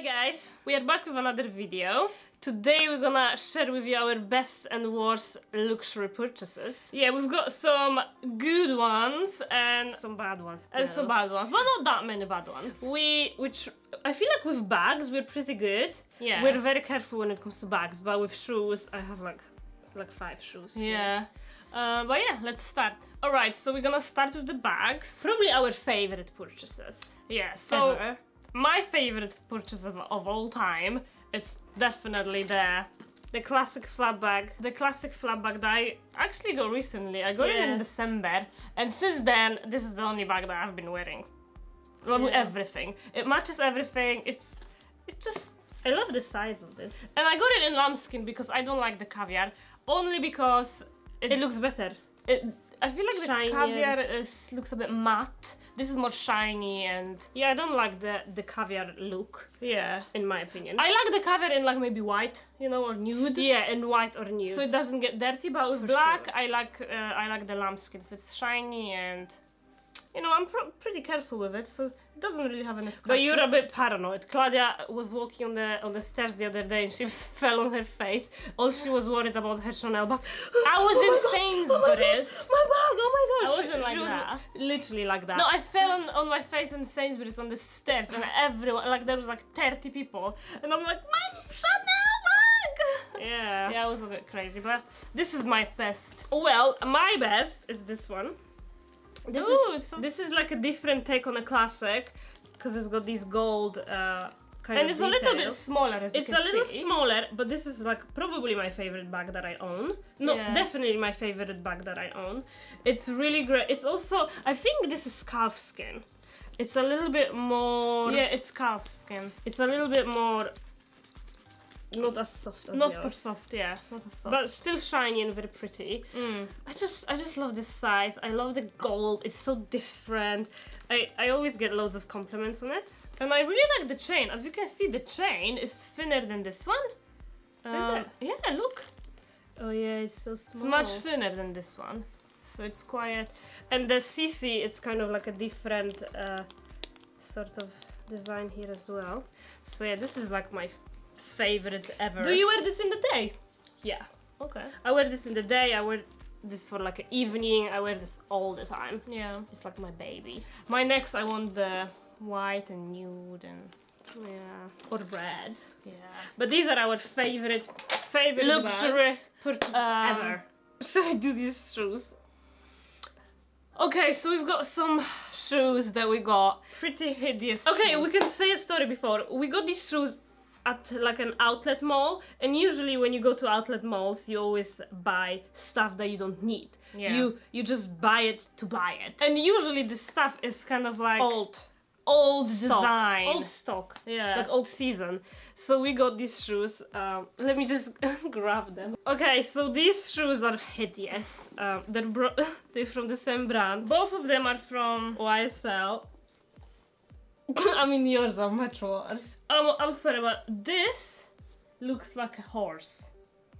Hi guys, we are back with another video. Today we're gonna share with you our best and worst luxury purchases. Yeah, we've got some good ones and Some bad ones. and some bad ones, but not that many bad ones. We, which I feel like with bags we're pretty good. Yeah. we're very careful when it comes to bags, but with shoes I have like like five shoes. Yeah. Uh, but yeah, let's start. All right, so we're gonna start with the bags. Probably our favorite purchases. Yeah. So Ever. My favorite purchase of, of all time it's definitely the the classic flap bag. The classic flap bag that i actually got recently. I got it in december and since then this is the only bag that i've been wearing. Well, Yeah. everything. It matches everything. It's it just I love the size of this. and i got it in lambskin because i don't like the caviar. Only because it, It looks better. it i feel like the caviar is, looks a bit matte this is more shiny and yeah i don't like the the caviar look Yeah. in my opinion. I I like the caviar in like maybe white, you know, or nude. Yeah, in white or nude. So it doesn't get dirty, but with For black, sure. I like uh, I like the lambskin. So it's shiny and you know I'm pr- pretty careful with it, so it doesn't really have any scratches. But you're a bit paranoid. Claudia was walking on the on the stairs the other day and she fell on her face. All she was worried about her Chanel bag. I was Oh in Sainsbury's. Oh my, bag! Oh my I gosh! wasn't like she was that. literally like that. No, I fell on, on my face in Sainsbury's on the stairs, and everyone like there was like 30 people, and I'm like, my Chanel bag. yeah. Yeah, I was a bit crazy, but this is my best. Well, my best is this one. This Ooh, is this is like a different take on a classic because it's got these gold uh, kind And of it's a little bit smaller, as It's a little see. smaller, but this is like probably my favorite bag that I own. No, Yeah. definitely my favorite bag that I own. It's really great. It's also I think this is calf skin. It's a little bit more. Yeah, it's calf skin. It's a little bit more. Not as soft as Not yours, as soft, yeah, not as soft. but still shiny and very pretty. Mm. I just I just love this size. I love the gold. It's so different. I I always get loads of compliments on it. And I really like the chain. As you can see, the chain is thinner than this one. Um, it? Yeah, look. Oh yeah, it's so small. It's much thinner than this one. So it's quiet And the CC, it's kind of like a different uh, sort of design here as well. So yeah, this is like my favorite ever. Do you wear this in the day? Yeah. Okay. I wear this in the day. I wear this for like an evening. I wear this all the time. Yeah. It's like my baby. My next, I want the white and nude and... Yeah. Or red. Yeah. But these are our favorite Favorite luxury bags. purchases Um, ever. Should I do these shoes? Okay, so we've got some shoes that we got. Pretty hideous Okay, shoes. we can say a story before. We got these shoes at like an outlet mall, and usually when you go to outlet malls, you always buy stuff that you don't need. Yeah. You you just buy it to buy it. And usually this stuff is kind of like old old stock, design. old stock, yeah. like old season. So we got these shoes. Um, let me just grab them. Okay, so these shoes are hideous. Um, they're bro- they're from the same brand. Both of them are from YSL. I mean, yours are much worse. Um, I'm sorry, but this looks like a horse.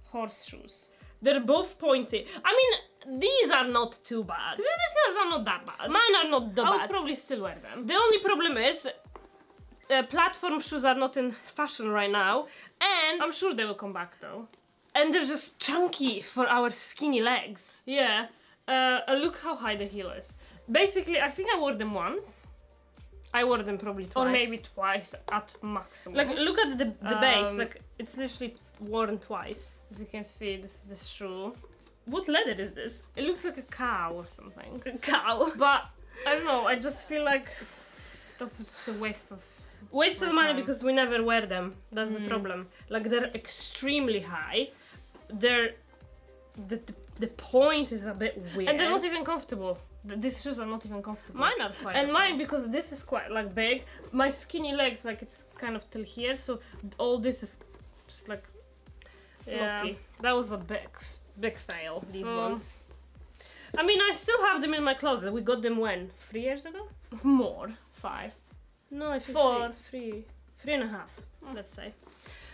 Horseshoes. They're both pointy. I mean, these are not too bad. These are not that bad. Mine are not that bad. I would probably still wear them. The only problem is, uh, platform shoes are not in fashion right now, and I'm sure they will come back though. and they're just chunky for our skinny legs. Yeah. Uh, uh, look how high the heel is. Basically, I think I wore them once. I wore them probably twice. Or maybe twice at maximum. like look at the the base. Um, Like it's literally worn twice. as you can see, this is the shoe. What leather is this? It looks like a cow or something. A cow. But I don't know. I just feel like that's just a waste of. Waste of money time. because we never wear them. That's the Mm. problem. Like they're extremely high. They're the, the the point is a bit weird. And they're not even comfortable. Th- These shoes are not even comfortable. Mine are quite. And mine because this is quite like big. My skinny legs like it's kind of till here, so all this is just like Yeah, that was a big, big fail. These So, ones. I mean, I still have them in my closet. We got them when three years ago. More. Five. No, I think Four. three, three, three and a half. Oh. Let's say.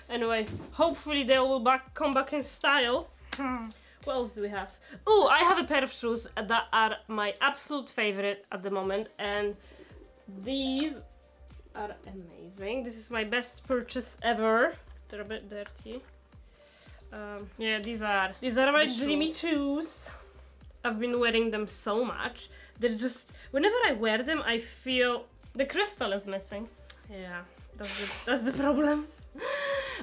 Anyway, hopefully they will back come back in style. Hmm. What else do we have? Oh, I have a pair of shoes that are my absolute favorite at the moment, and these are amazing. This is my best purchase ever. They're a bit dirty. Um, yeah, these are these are my The dreamy shoes. I've been wearing them so much. They're just whenever I wear them, I feel the crystal is missing. Yeah, that's the, that's the problem.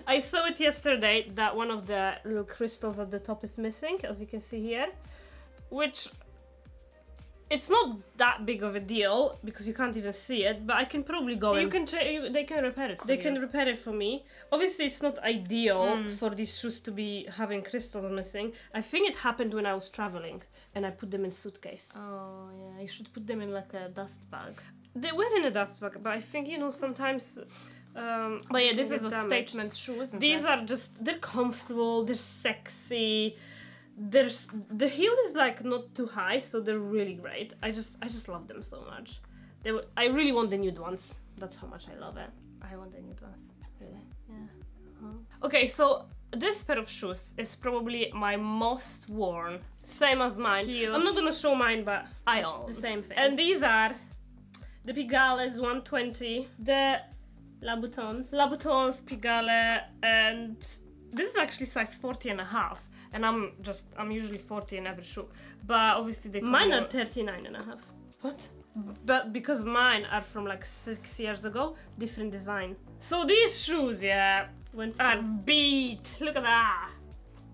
I saw it yesterday that one of the little crystals at the top is missing, as you can see here, which it's not that big of a deal because you can't even see it, but I can probably go You can they can repair it. They you. can repair it for me. Obviously, it's not ideal Mm. for these shoes to be having crystals missing. I think it happened when I was traveling and I put them in suitcase. Oh yeah, you should put them in like a dust bag. They were in a dust bag, but I think you know sometimes. Um, But yeah, this is a damaged. statement shoe, isn't These are just they're comfortable, they're sexy. There's the heel is like not too high, so they're really great. I just I just love them so much. They were, I really want the nude ones. That's how much I love it. I want the new ones. Really. Yeah. Okay, so this pair of shoes is probably my most worn. Same as mine. Heels. I'm not gonna show mine, but I own. the same thing. And these are the Pigalles 120, the Louboutins. Louboutins Pigalle, and this is actually size 40 and a half. And I'm just, I'm usually 40 in every shoe. But obviously they Mine are 39 and a half. What? But because mine are from like six years ago, different design. So these shoes, yeah, Went are beat. Look at that.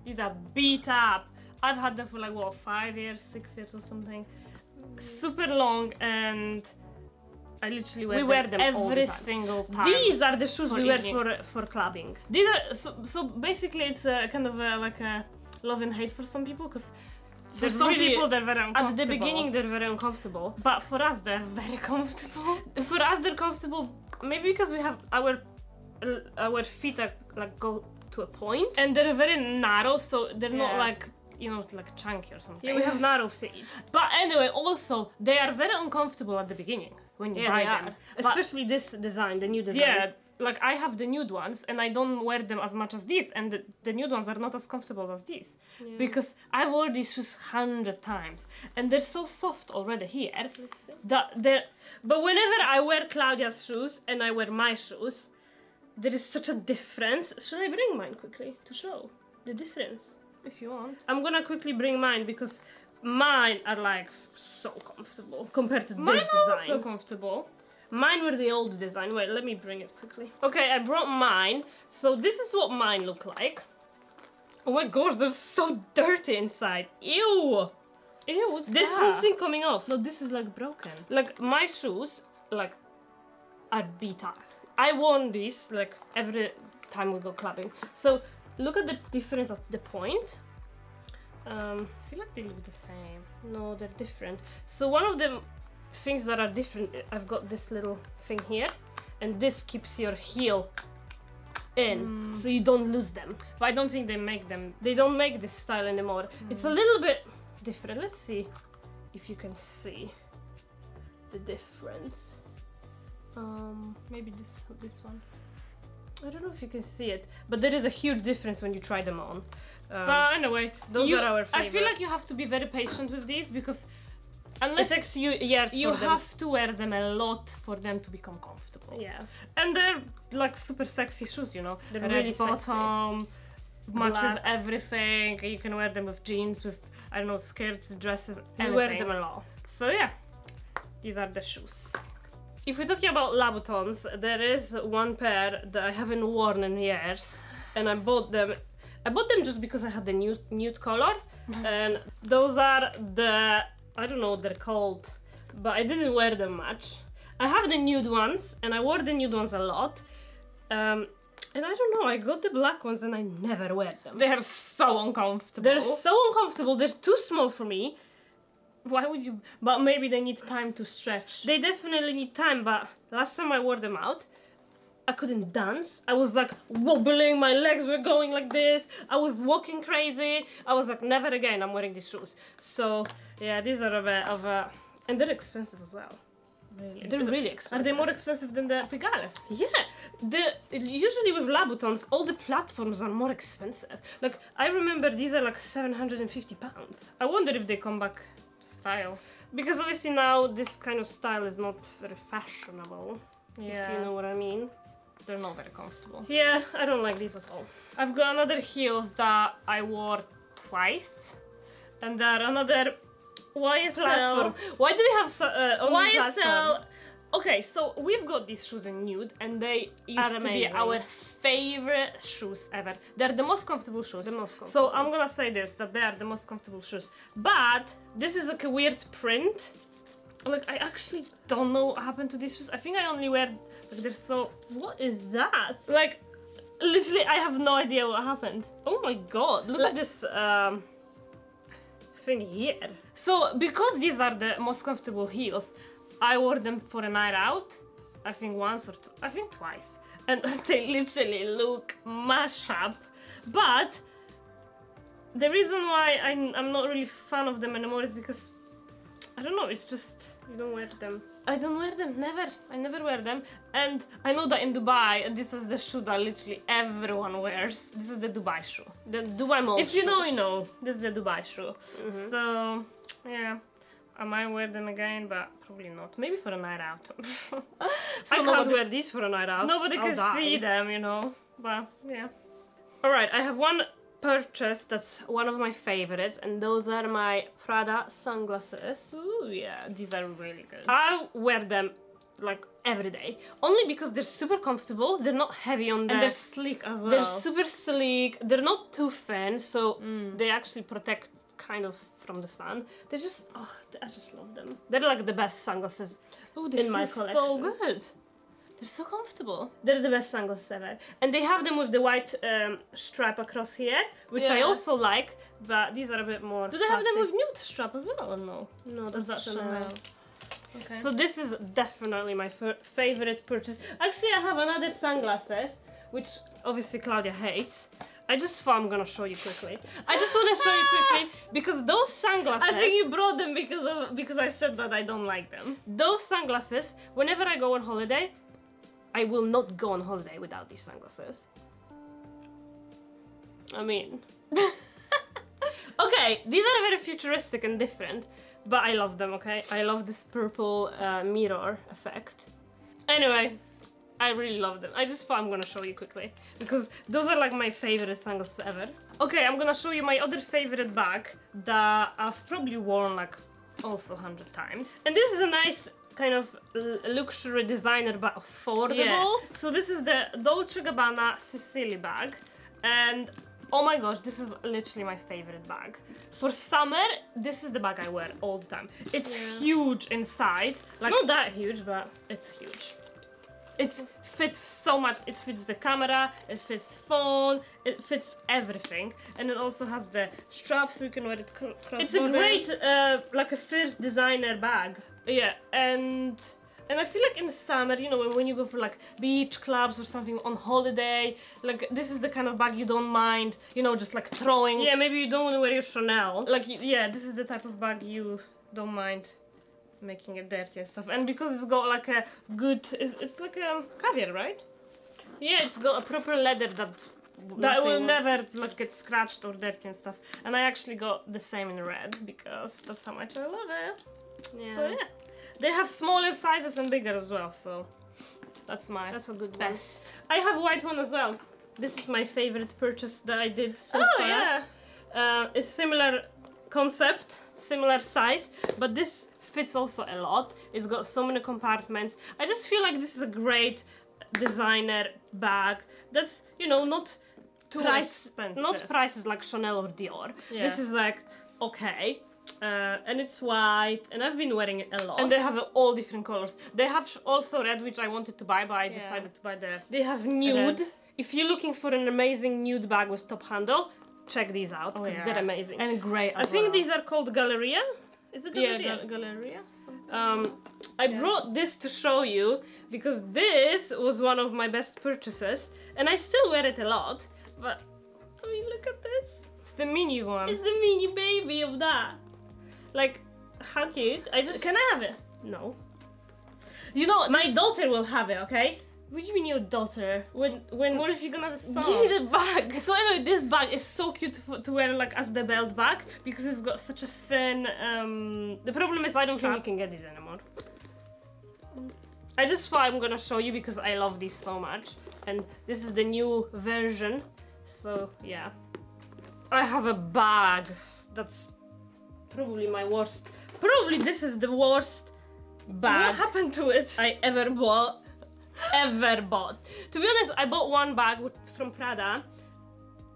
These are beat up. I've had them for like what five years, six years or something. Super long, and I literally wear We them wear them every the time. single time. These are the shoes For we wear for for clubbing. These are so, so basically it's a kind of a, like a love and hate for some people because for They're some really- people they're very uncomfortable. At the beginning, they're very uncomfortable. but for us they're very comfortable. for us they're comfortable maybe because we have our our feet are like go to a point and they're very narrow, so they're not like you know like chunky or something. Yeah, we have narrow feet. But anyway, also they are very uncomfortable at the beginning when you Yeah, buy them. But- Especially this design, the new design. yeah, like I have the nude ones and I don't wear them as much as these, and the, the nude ones are not as comfortable as these Yeah. because I've worn these shoes hundred times and they're so soft already here that they're. But whenever I wear Claudia's shoes and I wear my shoes, there is such a difference. Should I bring mine quickly to show the difference? If you want. I'm gonna quickly bring mine because mine are like so comfortable compared to Mine this are design. also comfortable. Mine were the old design. Wait, let me bring it quickly. Okay, I brought mine. So this is what mine look like. Oh my gosh, they're so dirty inside. Ew! Ew, what's This that? whole thing coming off. No, this is like broken. Like my shoes, like, are beat up. I worn these like every time we go clubbing. So look at the difference at the point. Um, feel like they look the same. no, they're different. So one of the things that are different, I've got this little thing here, and this keeps your heel in, Mm. so you don't lose them. But I don't think they make them. They don't make this style anymore. It's a little bit different. Let's see if you can see the difference. Um, Maybe this this one. I don't know if you can see it, but there is a huge difference when you try them on. Um, but anyway, those you- are our I feel like you have to be very patient with these because it unless takes you years you for them. have to wear them a lot for them to become comfortable. Yeah. And they're like super sexy shoes, you know. They're Red really sexy. bottom, match Black. with everything. You can wear them with jeans, with I don't know skirts, dresses. Anything. wear them a lot. So yeah, these are the shoes. If we're talking about Louboutins, there is one pair that I haven't worn in years, and I bought them. I bought them just because I had the nude, nude color, and those are the I don't know what they're called, but I didn't wear them much. I have the nude ones, and I wore the nude ones a lot. Um, and I don't know, I got the black ones and I never wear them. They are so uncomfortable. They're so uncomfortable. They're too small for me. Why would you? But maybe they need time to stretch. They definitely need time, but last time I wore them out, I couldn't dance. I was like wobbling, my legs were going like this. I was walking crazy. I was like, never again, I'm wearing these shoes. So, yeah, these are of a, of a and they're expensive as well. really. They're really expensive. Are they more expensive than the Pigalles? Yeah, the usually with Louboutins, all the platforms are more expensive. Like I remember these are like 750 pounds. I wonder if they come back style. Because obviously now this kind of style is not very fashionable. Yeah. If you know what I mean. They're not very comfortable. Yeah, I don't like these at all. I've got another heels that I wore twice, and they're another YSL. Platform. Why do we have so, uh, YSL. platform? Okay, so we've got these shoes in nude, and they used to be our favorite shoes ever. They're the most comfortable shoes. The most comfortable. So. I'm gonna say this that they are the most comfortable shoes. But this is like a weird print. Like I actually don't know what happened to these shoes. I think I only wear like they're so. What is that? Like literally, I have no idea what happened. Oh my god! Look at this um thing here. So because these are the most comfortable heels, I wore them for a night out. I think once or two, I think twice, and they literally look mash up. But the reason why I'm, I'm not really fan of them anymore is because I don't know. It's just You don't wear them. I don't wear them. Never. I never wear them. And I know that in Dubai, this is the shoe that literally everyone wears. This is the Dubai shoe. The Dubai Mall If you know, you know. This is the Dubai shoe. Mhm. So yeah. I might wear them again, but probably not. Maybe for a night out. So I can't wear these for a night out. Nobody I'll can die. see them, you know. But yeah. Alright, I have one purchase that's one of my favorites, and those are my Prada sunglasses. Ooh, yeah, these are really good. I wear them like every day. Only because they're super comfortable, they're not heavy on the and they're sleek as well. They're super sleek. They're not too thin, so Mm. they actually protect kind of from the sun. They're just, oh, I just love them. They're like the best sunglasses oh, in my collection so good. They're so comfortable. They're the best sunglasses ever. And they have them with the white um, strap across here, which I also like, but these are a bit more. Do they have them with nude strap as well or no? No, that's that Chanel. Chanel? Okay. So this is definitely my favorite purchase. Actually, I have another sunglasses, which obviously Claudia hates. I just thought I'm gonna show you quickly. I just want to show you quickly because those sunglasses. I think you brought them because of because I said that I don't like them. those sunglasses. Whenever I go on holiday, I will not go on holiday without these sunglasses. I mean, okay, these are very futuristic and different, but I love them. Okay, I love this purple uh, mirror effect. Anyway, I really love them. I just thought I'm gonna show you quickly because those are like my favorite sunglasses ever. Okay, I'm gonna show you my other favorite bag that I've probably worn like also hundred times. And this is a nice kind of luxury designer but affordable. Yeah. So this is the Dolce Gabbana Sicily bag and oh my gosh, this is literally my favorite bag. For summer, this is the bag I wear all the time. It's Yeah. huge inside. Like Not that huge, but it's huge. It fits so much. It fits the camera, it fits phone, it fits everything. And it also has the strap so you can wear it it's a great uh, like a first designer bag. Yeah, and and I feel like in the summer, you know, when, when you go for like beach clubs or something on holiday, like this is the kind of bag you don't mind, you know, just like throwing. Yeah, maybe you don't want to wear your Chanel. Like yeah, this is the type of bag you don't mind making it dirty and stuff. And because it's got like a good, it's, it's like a caviar, right? Yeah, it's got a proper leather that That will never like get scratched or dirty and stuff. And I actually got the same in red because that's how much I love it. Yeah. So yeah, they have smaller sizes and bigger as well. So that's my That's a good one. best. I have a white one as well. This is my favorite purchase that I did so Oh far. yeah. Uh, it's similar concept, similar size, but this fits also a lot. It's got so many compartments. I just feel like this is a great designer bag. That's you know not Too price expensive. not prices like Chanel or Dior. Yeah. This is like okay. Uh, and it's white, and I've been wearing it a lot. And they have uh, all different colors. They have also red, which I wanted to buy, but I Yeah. decided to buy the. They have nude. If you're looking for an amazing nude bag with top handle, check these out Oh, because yeah. they're amazing. and great. I think these are called Galleria. Is it yeah, Galleria? Gal- Galleria. um, I Yeah. brought this to show you because this was one of my best purchases, and I still wear it a lot. But I mean, look at this. It's the mini one. It's the mini baby of that. Like how cute. I just Can I have it? no. You know, My this- daughter will have it. Okay. What do you mean your daughter? When when What if you're gonna son? Give me the bag. So anyway, this bag is so cute to, to wear like as the belt bag because it's got such a thin. Um, the problem is I don't Strap. think you can get these anymore. I just thought I'm gonna show you because I love this so much. And this is the new version. So yeah. I have a bag that's probably my worst. Probably this is the worst bag. What happened to it? I ever bought. Ever bought. To be honest, I bought one bag from Prada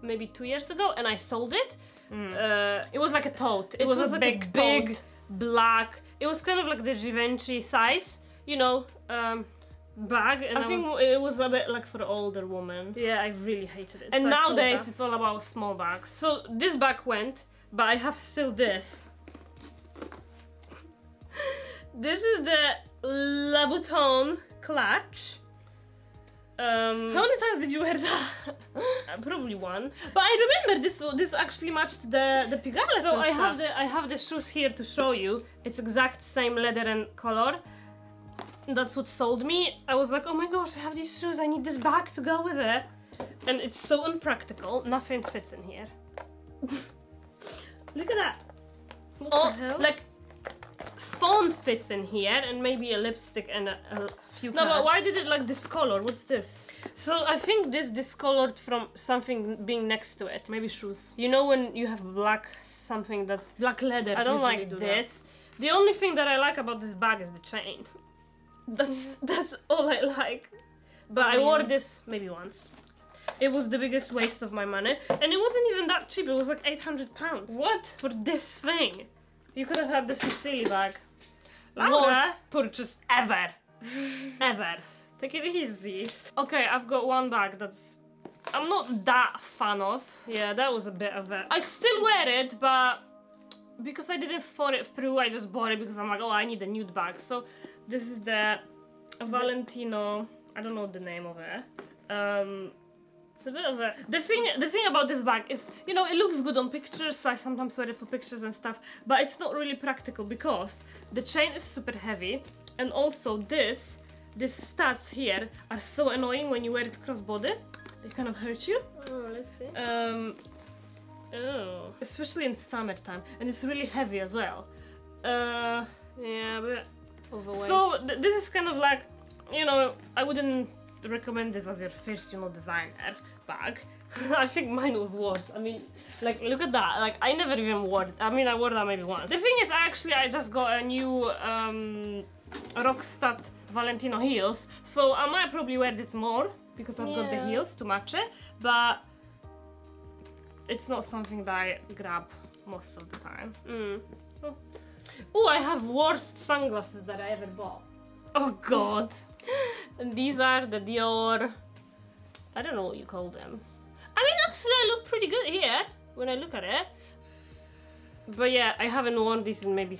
maybe two years ago and I sold it. Mm. Uh, it was like a tote. It, it was, was, a big, big, black. It was kind of like the Givenchy size, you know, um, bag. And I, I think was, it was a bit like for older woman. Yeah, I really hated it. And so nowadays it's all about small bags. So this bag went, but I have still this. this is the Louboutin clutch. Um, How many times did you wear that? uh, probably one. But I remember this this actually matched the the Pigalle. So I have the I have the shoes here to show you. It's exact same leather and color. That's what sold me. I was like, oh my gosh, I have these shoes. I need this bag to go with it. And it's so unpractical. Nothing fits in here. Look at that. What oh, like phone fits in here and maybe a lipstick and a, a few No, but why did it like discolor? What's this? So I think this discolored from something being next to it. Maybe shoes. You know when you have black something that's black leather. I don't like do this. That. The only thing that I like about this bag is the chain. That's mm. that's all I like. But I, I wore this maybe once. It was the biggest waste of my money, and it wasn't even that cheap. It was like 800 pounds. What for this thing? You could have had the Sicily bag. Laura. Worst purchase ever. ever. Take it easy. Okay, I've got one bag that's I'm not that fan of. Yeah, that was a bit of it. I still wear it, but because I didn't thought it through, I just bought it because I'm like, oh, I need a nude bag. So this is the Valentino. I don't know the name of it. Um, it's a bit of a the thing the thing about this bag is you know it looks good on pictures. I sometimes wear it for pictures and stuff but it's not really practical because the chain is super heavy and also this these studs here are so annoying when you wear it crossbody. They kind of hurt you. Oh let's see. Um oh especially in summertime. And it's really heavy as well. Uh yeah but overweight. so th this is kind of like you know I wouldn't recommend this as your first, you know, designer bag. I think mine was worse. I mean, like, look at that. Like, I never even wore it. I mean, I wore that maybe once. The thing is, actually, I just got a new um, Rockstud Valentino heels. So I might probably wear this more because I've yeah. got the heels to match it. But it's not something that I grab most of the time. Mm. Oh, I have worst sunglasses that I ever bought. Oh god and these are the Dior, I don't know what you call them. I mean, actually I look pretty good here when I look at it. But yeah, I haven't worn these in maybe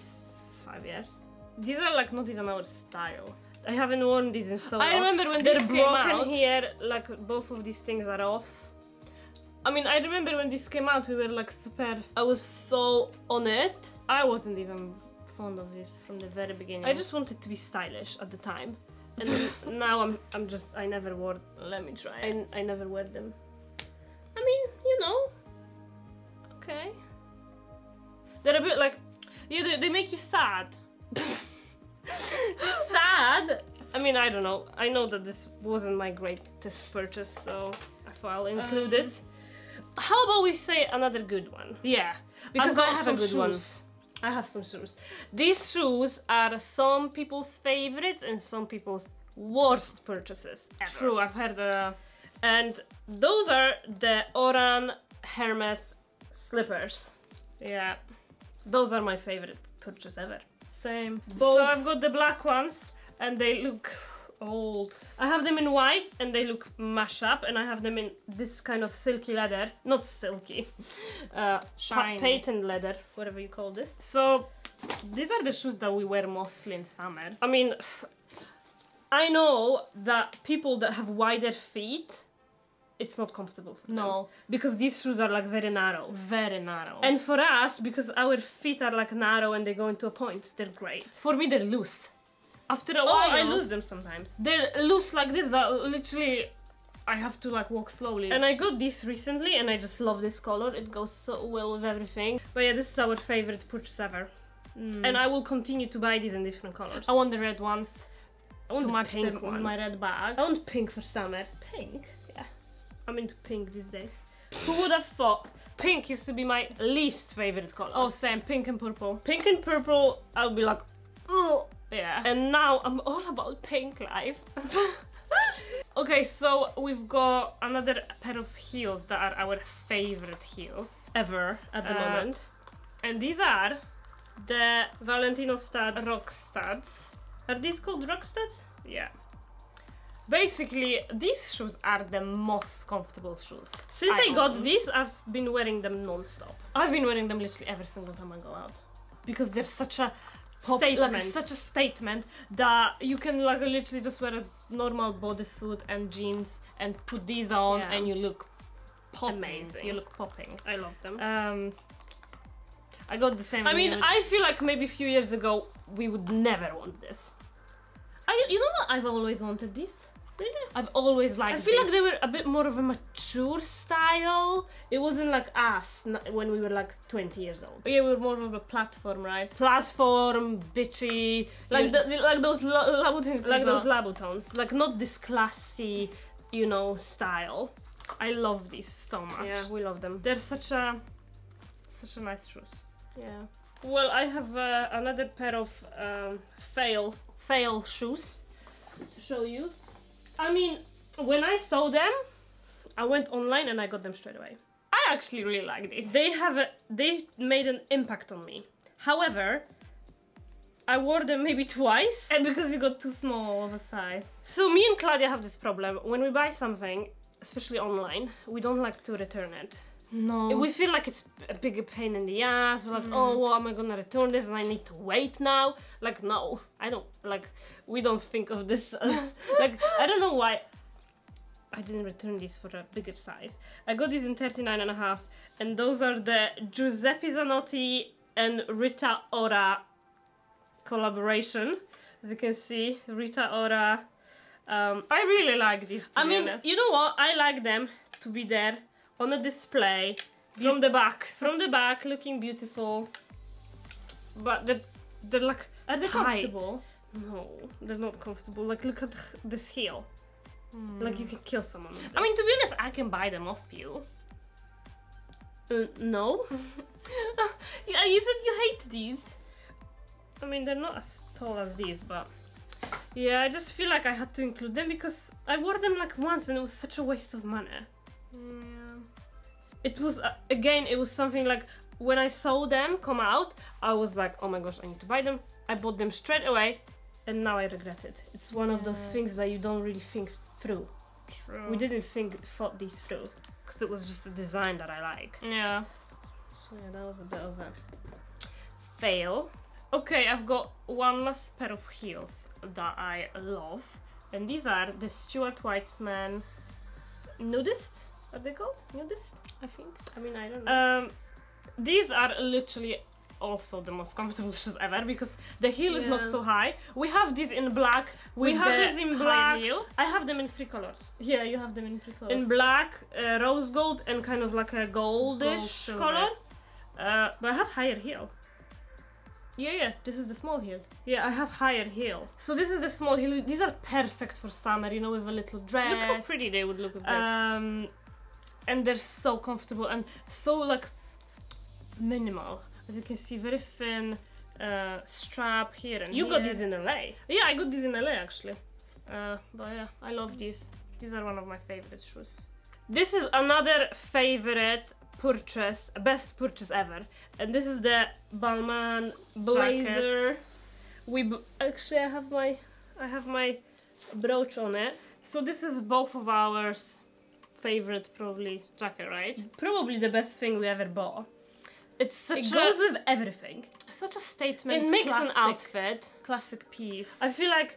five years. These are like not even our style. I haven't worn these in so long. I remember when they're broken out. here, like both of these things are off. I mean, I remember when this came out, we were like super, I was so on it. I wasn't even fond of this from the very beginning. I just wanted to be stylish at the time and now I'm I'm just I never wore. Let me try. I I never wear them. I mean, you know. Okay. They're a bit like, yeah, they, they make you sad. sad. I mean, I don't know. I know that this wasn't my greatest purchase, so I thought I'll include um, it. How about we say another good one? Yeah, because I have a good shoes. one. I have some shoes. These shoes are some people's favorites and some people's worst purchases ever. True, I've heard the... And those are the Oran Hermes slippers. Yeah. Those are my favorite purchase ever. Same. Both. So I've got the black ones and they look old. I have them in white and they look mash up and I have them in this kind of silky leather. Not silky. Uh, Shiny. patent leather, whatever you call this. So these are the shoes that we wear mostly in summer. I mean, I know that people that have wider feet it's not comfortable for no. them. Because these shoes are like very narrow. Very narrow. And for us, because our feet are like narrow and they go into a point, they're great. For me, they're loose. After a while, oh, I lose them sometimes. They're loose like this that literally I have to like walk slowly. And I got this recently and I just love this color. It goes so well with everything. But yeah, this is our favorite purchase ever. Mm. And I will continue to buy these in different colors. I want the red ones. I want to match pink them ones. my red bag. I want pink for summer. Pink? Yeah. I'm into pink these days. Who would have thought? Pink used to be my least favorite color. Oh, same, pink and purple. pink and purple, I'll be like, oh. Yeah. And now I'm all about pink life. Okay, so we've got another pair of heels that are our favorite heels Ever at the Uh, moment. and these are The Valentino studs. rock studs. Are these called rock studs? Yeah. Basically, these shoes are the most comfortable shoes. Since I I, got these, I've been wearing them non-stop. I've been wearing them literally every single time I go out because they're such a pop- Statement. like such a statement that you can like literally just wear a normal bodysuit and jeans and put these on Yeah. and you look popping. Amazing. You look popping. I love them. Um, I got the same. I mean, I feel like maybe a few years ago we would never want this. I, you know what? I've always wanted these. Really? I've always liked. I feel like they were a bit more of a mature style. It wasn't like us when we were like 20 years old. Yeah, we were more of a platform, right? Platform, bitchy, Like like the, like those Louboutins. like those. Louboutins, like not this classy, you know, style. I love these so much. Yeah, we love them. They're such a such a nice shoes. Yeah. Well, I have uh, another pair of um, fail fail shoes to show you. I mean, when I saw them, I went online and I got them straight away. I actually really like these. They have a they made an impact on me. However, I wore them maybe twice. And because you got too small of a size. So me and Claudia have this problem. When we buy something, especially online, we don't like to return it. No. We feel like it's a bigger pain in the ass. We're like, oh, well, am I gonna return this and I need to wait now? Like, no, I don't. Like, we don't think of this. As, like, I don't know why I didn't return these for a bigger size. I got these in 39 and a half, and those are the Giuseppe Zanotti and Rita Ora collaboration. As you can see, Rita Ora. Um, I really like these. I mean, honest. you know what? I like them to be there on a display from the back. from the back, looking beautiful. But they're, they're like Are they tight. comfortable? No, they're not comfortable. Like look at this heel. Like you can kill someone. I mean, to be honest, I can buy them off you. Uh, no. yeah, you said you hate these. I mean, they're not as tall as these, but yeah, I just feel like I had to include them because I wore them like once and it was such a waste of money. Yeah. It was uh, again, it was something like when I saw them come out, I was like, oh my gosh, I need to buy them. I bought them straight away, and now I regret it. It's one of those things that you don't really think through. True. We didn't think thought these through because it was just a design that I like. Yeah. So yeah, that was a bit of a fail. Okay, I've got one last pair of heels that I love, and these are the Stuart Weitzman nudist. Are they called nudist? I think. So. I mean, I don't know. Um, these are literally also the most comfortable shoes ever because the heel is not so high. We have these in black. we with have the this in black. heel. I have them in three colors. Yeah, you have them in three colors. In black, uh, rose gold, and kind of like a goldish Gold color. Uh, but I have higher heel. yeah, yeah. This is the small heel. Yeah, I have higher heel. So this is the small heel. These are perfect for summer, you know, with a little dress. Look how pretty they would look with this. Um, and they're so comfortable and so like minimal. As you can see, very thin uh, strap here and you got here. these in LA. Yeah, I got these in LA actually. Uh, but yeah, I love these. These are one of my favorite shoes. This is another favorite purchase, best purchase ever. And this is the Balmain blazer. We b- actually I have my I have my brooch on it. So this is both of ours favorite probably jacket, right? Probably the best thing we ever bought. It's such It a goes with everything. such a statement. It makes classic, an outfit. classic piece. I feel like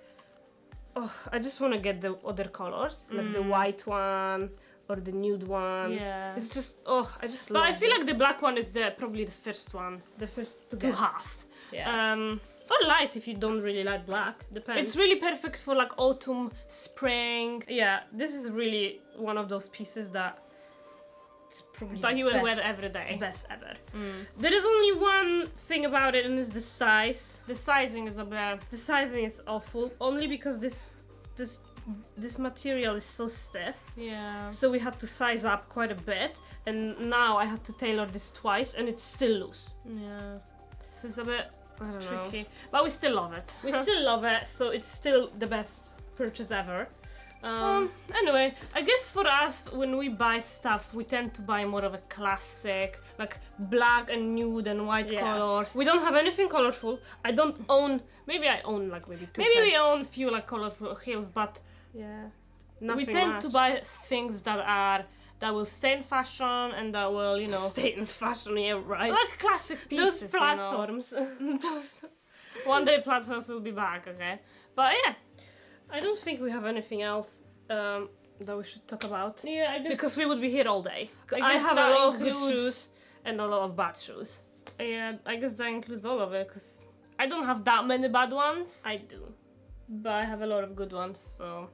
oh, I just want to get the other colors, like the Mm. white one or the nude one. yeah. It's just oh, I just. But I feel like the black one is the probably the first one the first to, to have. Yeah. Um, or light if you don't really like black. Depends. it's really perfect for like autumn, spring. yeah. This is really one of those pieces that probably that you will wear every day. best ever. Mm. There is only one thing about it, and it's the size. The sizing is a bit. The sizing is awful, only because this this this material is so stiff. Yeah. So we had to size up quite a bit, and now I had to tailor this twice, and it's still loose. Yeah. So it's a bit Don't know. Tricky. But we still love it. We still love it, so it's still the best purchase ever. Um, Um, anyway, I guess for us, when we buy stuff, we tend to buy more of a classic, like black and nude and white Yeah. colors. we don't have anything colorful. I don't own. Maybe I own like maybe two. Maybe we pairs. own few like colorful heels, but Yeah. Nothing we tend to buy things that are that will stay in fashion and that will, you know, stay in fashion. Yeah, right. like classic pieces. Those you know. platforms. Those- One day platforms will be back, okay? But yeah, I don't think we have anything else um, that we should talk about. yeah, I guess Because we would be here all day. I, I have a lot of good shoes and a lot of bad shoes. yeah, I guess that includes all of it because I don't have that many bad ones, I do. but I have a lot of good ones. So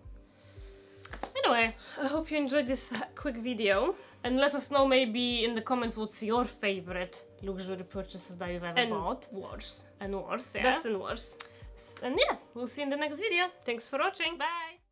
anyway, I hope you enjoyed this uh, quick video. and let us know maybe in the comments what's your favorite luxury purchases that you've ever And bought worse. and worse. Yeah. Best and worst. And yeah, we'll see you in the next video. Thanks for watching. Bye.